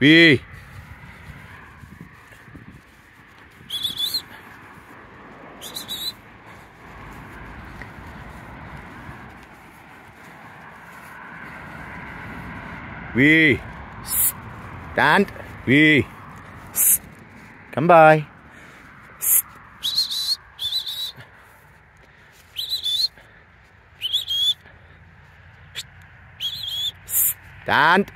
V. V. Stand. V. Come by. Stand.